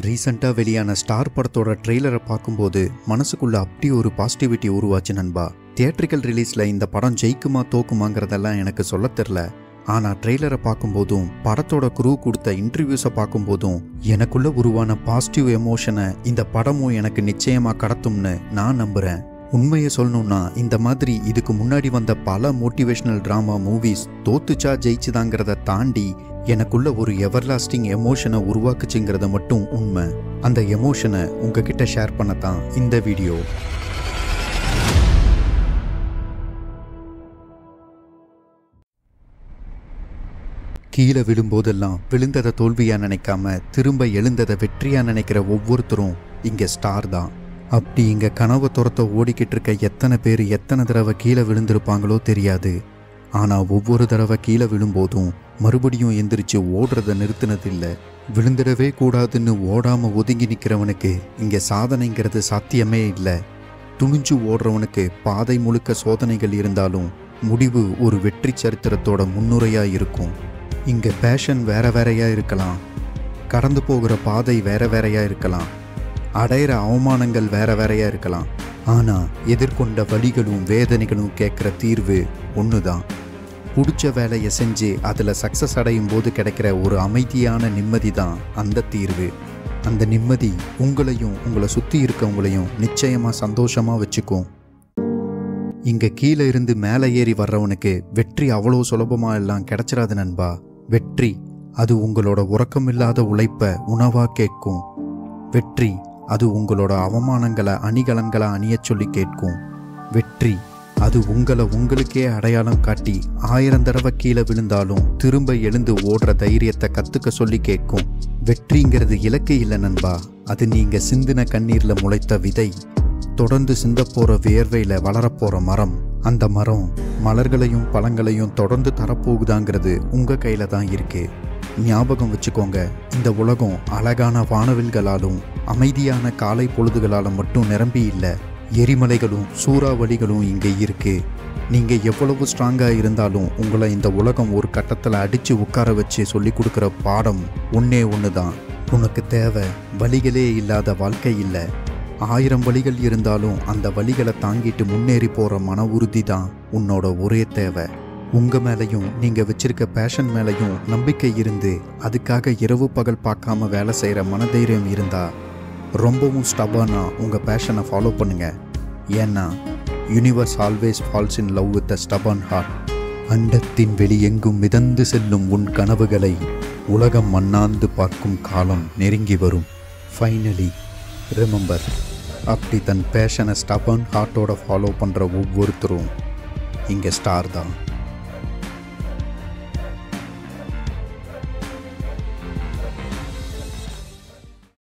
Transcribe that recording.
ரீசெண்டாக வெளியான ஸ்டார் படத்தோட ட்ரெய்லரை பார்க்கும்போது மனசுக்குள்ள அப்படி ஒரு பாசிட்டிவிட்டி உருவாச்சு நண்பா. தியேட்ரிக்கல் ரிலீஸில் இந்த படம் ஜெயிக்குமா தோக்குமாங்கிறதெல்லாம் எனக்கு சொல்ல தெரில ஆனால் ட்ரெய்லரை பார்க்கும்போதும் படத்தோட குரூ கொடுத்த இன்டர்வியூஸை பார்க்கும்போதும் எனக்குள்ள உருவான பாசிட்டிவ் எமோஷனை இந்த படமும் எனக்கு நிச்சயமாக கடத்தும்னு நான் நம்புகிறேன் உண்மையை சொல்லணும்னா இந்த மாதிரி இதுக்கு முன்னாடி வந்த பல மோட்டிவேஷனல் ட்ராமா மூவிஸ் தோத்துச்சா ஜெயிச்சுதாங்கிறத தாண்டி எனக்குள்ள ஒரு எவர்லாஸ்டிங் எமோஷனை உருவாக்குச்சுங்கிறத மட்டும் உண்மை. அந்த எமோஷனை உங்ககிட்ட ஷேர் பண்ணத்தான் இந்த வீடியோ கீழே விழும்போதெல்லாம் விழுந்ததை தோல்வியாக நினைக்காம திரும்ப எழுந்ததை வெற்றியாக நினைக்கிற ஒவ்வொருத்தரும் இங்கே ஸ்டார் தான். அப்படி இங்கே கனவை துரத்த ஓடிக்கிட்டு இருக்க எத்தனை பேர் எத்தனை தடவை கீழே விழுந்திருப்பாங்களோ தெரியாது. ஆனால் ஒவ்வொரு தடவை கீழே விழும்போதும் மறுபடியும் எந்திரிச்சு ஓடுறத நிறுத்தினதில்லை. விழுந்துடவே கூடாதுன்னு ஓடாமல் ஒதுங்கி நிற்கிறவனுக்கு இங்கே சாதனைங்கிறது சாத்தியமே இல்லை. துணிஞ்சு ஓடுறவனுக்கு பாதை முழுக்க சோதனைகள் இருந்தாலும் முடிவு ஒரு வெற்றி சரித்திரத்தோட முன்னுரையாக இருக்கும். இங்கே பேஷன் வேற வேறையாக இருக்கலாம். கடந்து போகிற பாதை வேற வேறையாக இருக்கலாம். அடையிற அவமானங்கள் வேற வேறையா இருக்கலாம். ஆனா எதிர்கொண்ட வழிகளும் வேதனைகளும் கேட்குற தீர்வு ஒன்று தான் பிடிச்ச வேலையை செஞ்சு அதில் சக்ஸஸ் அடையும் போது கிடைக்கிற ஒரு அமைதியான நிம்மதி தான் அந்த தீர்வு. அந்த நிம்மதி உங்களையும் உங்களை சுற்றி இருக்கவங்களையும் நிச்சயமாக சந்தோஷமாக வச்சுக்கும். இங்கே கீழே இருந்து மேலே ஏறி வர்றவனுக்கு வெற்றி அவ்வளோ சுலபமாக எல்லாம் கிடைச்சிடாது நண்பா. வெற்றி அது உங்களோட உறக்கமில்லாத உழைப்பை உணவாக கேட்கும். வெற்றி அது உங்களோட அவமானங்களை அணிகலன்களை அணியச் சொல்லி கேட்கும். வெற்றி. அது உங்களை உங்களுக்கே அடையாளம் காட்டி ஆயிரம் தடவை கீழே விழுந்தாலும் திரும்ப எழுந்து ஓடுற தைரியத்தை கத்துக்க சொல்லி கேட்கும். வெற்றிங்கிறது இலக்கு இல்லை நண்பா. அது நீங்க சிந்தின கண்ணீர்ல முளைத்த விதை. தொடர்ந்து சிந்தப்போகிற வியர்வையில் வியர்வையில வளரப்போற மரம். அந்த மரம் மலர்களையும் பழங்களையும் தொடர்ந்து தரப்போகுதாங்கிறது உங்க கையில தான் இருக்கு. ஞாபகம் வச்சுக்கோங்க. இந்த உலகம் அழகான வானவில்களாலும் அமைதியான காலை பொழுதுகளாலும் மட்டும் நிரம்பி இல்லை. எரிமலைகளும் சூறாவளிகளும் இங்கே இருக்கு. நீங்கள் எவ்வளவு ஸ்ட்ராங்காக இருந்தாலும் உங்களை இந்த உலகம் ஒரு கட்டத்தில் அடித்து உட்கார வச்சு சொல்லி கொடுக்குற பாடம் ஒன்றே ஒன்று தான் உனக்கு தேவை வழிகளே இல்லாத வாழ்க்கை இல்லை. ஆயிரம் வழிகள் இருந்தாலும் அந்த வழிகளை தாங்கிட்டு முன்னேறி போகிற மன உறுதி தான் உன்னோட ஒரே தேவை. உங்கள் மேலையும் நீங்கள் வச்சிருக்க பேஷன் மேலையும் நம்பிக்கை இருந்து அதுக்காக இரவு பகல் பார்க்காம வேலை செய்கிற மனதைரியம் இருந்தால் ரொம்பவும் ஸ்டபானாக உங்கள் பேஷனை ஃபாலோ பண்ணுங்கள் ஏன்னா universe always falls in love with a stubborn heart அண்டத்தின் வெளியெங்கும் மிதந்து செல்லும் உன் கனவுகளை உலகம் மண்ணாந்து பார்க்கும் காலம் நெருங்கி வரும். ஃபைனலி ரிமெம்பர் அப்படி தன் பேஷனை ஸ்டபன் ஹார்ட்டோட ஃபாலோ பண்ணுற ஒவ்வொருத்தரும் இங்கே ஸ்டார் தான்.